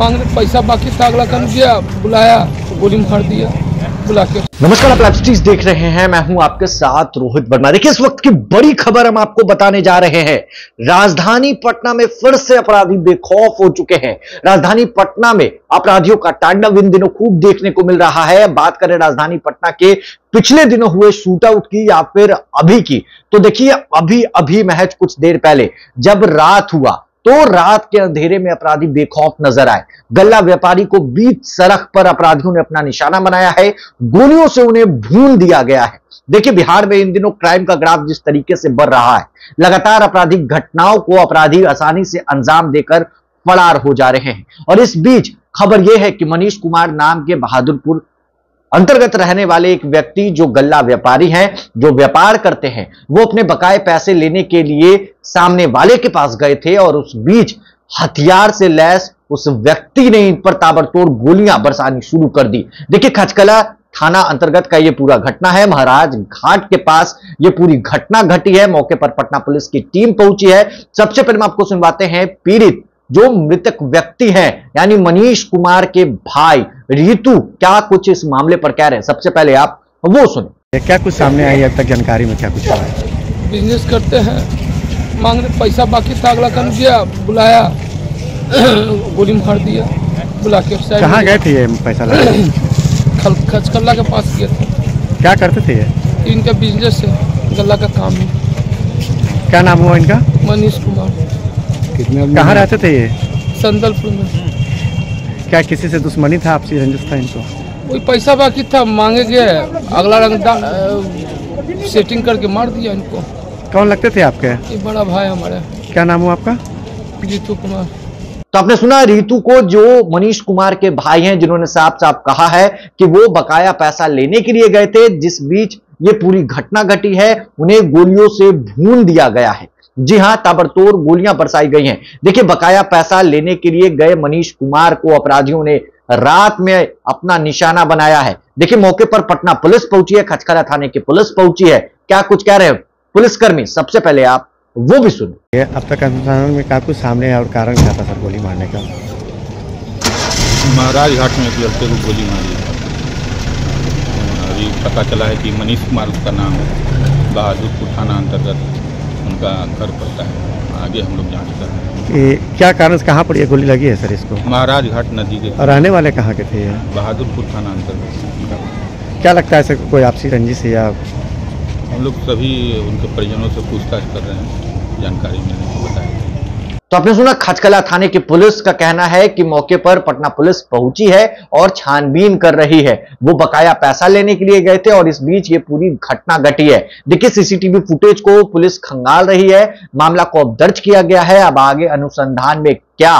मांगने पैसा बाकी था, अगला कन गया बुलाया गोली मार दिया, बुला के। नमस्कार, आप लाइव देख रहे हैं, मैं हूँ आपके साथ रोहित वर्मा। देखिए, इस वक्त की बड़ी खबर हम आपको बताने जा रहे हैं। राजधानी पटना में फिर से अपराधी बेखौफ हो चुके हैं। राजधानी पटना में अपराधियों का तांडव इन दिनों खूब देखने को मिल रहा है। बात करें राजधानी पटना के पिछले दिनों हुए शूट आउट की या फिर अभी की। तो देखिए अभी अभी महज कुछ देर पहले, जब रात हुआ तो रात के अंधेरे में अपराधी बेखौफ नज़र आए। गल्ला व्यापारी को बीच सड़क पर अपराधियों ने अपना निशाना बनाया है। गोलियों से उन्हें भून दिया गया है। देखिए, बिहार में इन दिनों क्राइम का ग्राफ जिस तरीके से बढ़ रहा है, लगातार आपराधिक घटनाओं को अपराधी आसानी से अंजाम देकर फरार हो जा रहे हैं। और इस बीच खबर यह है कि मनीष कुमार नाम के बहादुरपुर अंतर्गत रहने वाले एक व्यक्ति जो गल्ला व्यापारी हैं, जो व्यापार करते हैं, वो अपने बकाए पैसे लेने के लिए सामने वाले के पास गए थे और उस बीच हथियार से लैस उस व्यक्ति ने इन पर ताबड़तोड़ गोलियाँ बरसानी शुरू कर दी। देखिए, खचकला थाना अंतर्गत का यह पूरा घटना है। महाराज घाट के पास यह पूरी घटना घटी है। मौके पर पटना पुलिस की टीम पहुँची है। सबसे पहले हम आपको सुनवाते हैं, पीड़ित जो मृतक व्यक्ति हैं, यानी मनीष कुमार के भाई रितु क्या कुछ इस मामले पर कह रहे हैं? सबसे पहले आप वो सुने। क्या कुछ सामने आई अब तक जानकारी में क्या कुछ हुआ है? बिज़नेस करते हैं मांगने पैसा बाकी था अगला कन गया बुलाया गोली मार दिया बुला के कहाँ गए थे ये पैसा लाने? खल खचकल्ला के पास गया था। क्या करते थे ये? इनका बिज़नेस है गल्ला का काम है। क्या नाम हुआ इनका? मनीष कुमार। कहाँ रहते थे ये? संदलपुर में। क्या किसी से दुश्मनी था आपसी रंजिश था इनको कोई पैसा बाकी था मांगे गए अगला रंग सेटिंग करके मार दिया इनको। कौन लगते थे आपके? ये बड़ा भाई हमारा। क्या नाम हुआ आपका? जीतू कुमार। तो आपने सुना रितु को जो मनीष कुमार के भाई हैं जिन्होंने साफ़ साफ़ कहा है कि वो बकाया पैसा लेने के लिए गए थे जिस बीच ये पूरी घटना घटी है उन्हें गोलियों से भून दिया गया है। जी हाँ ताबड़तोड़ गोलियाँ बरसाई गई हैं। देखिए बकाया पैसा लेने के लिए गए मनीष कुमार को अपराधियों ने रात में अपना निशाना बनाया है। देखिए मौके पर पटना पुलिस पहुँची है खचखरा थाने की पुलिस पहुँची है। क्या कुछ कह रहे हैं? पुलिसकर्मी सबसे पहले आप वो भी सुने। ये अब तक अनुसंधान में क्या कुछ सामने आया और कारण क्या था सर गोली मारने का? महाराज घाट में एक लड़के को गोली मारी। है अभी पता चला है कि मनीष कुमार उसका नाम है बहादुरपुर थाना अंतर्गत। उनका घर पड़ता है। आगे हम लोग जाँच कर रहे हैं। क्या कारण से कहाँ पर ये गोली लगी है सर इसको? महाराज घाट नदी के रहने वाले कहाँ के थे बहादुरपुर थाना अंतर्गत। क्या लगता है सर कोई आपसी रंजिश है या हम लोग सभी उनके परिजनों से पूछताछ कर रहे हैं। जानकारी मिलने को बताया तो आपने सुना, खचकला थाने की पुलिस का कहना है कि मौके पर पटना पुलिस पहुँची है और छानबीन कर रही है। वो बकाया पैसा लेने के लिए गए थे और इस बीच ये पूरी घटना घटी है। देखिए, सीसीटीवी फुटेज को पुलिस खंगाल रही है। मामला को अब दर्ज किया गया है। अब आगे अनुसंधान में क्या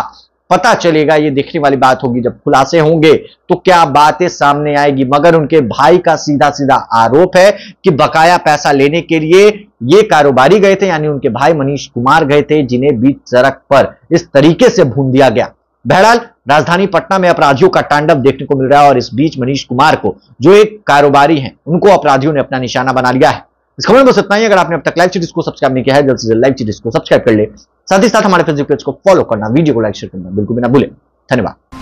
पता चलेगा, ये देखने वाली बात होगी। जब खुलासे होंगे तो क्या बातें सामने आएगी? मगर उनके भाई का सीधा सीधा आरोप है कि बकाया पैसा लेने के लिए ये कारोबारी गए थे, यानी उनके भाई मनीष कुमार गए थे, जिन्हें बीच सड़क पर इस तरीके से भून दिया गया। बहरहाल, राजधानी पटना में अपराधियों का तांडव देखने को मिल रहा है और इस बीच मनीष कुमार को, जो एक कारोबारी हैं, उनको अपराधियों ने अपना निशाना बना लिया है। इस खबर में बस इतना ही। अगर आपने अब तक लाइव सीरीज़ को सब्सक्राइब नहीं किया है, जल्द से जल्द लाइव सीरीज़ को सब्सक्राइब कर ले। साथ ही साथ हमारे फेसबुक पेज को फॉलो करना, वीडियो को लाइक, शेयर करना बिल्कुल भी ना भूलें। धन्यवाद।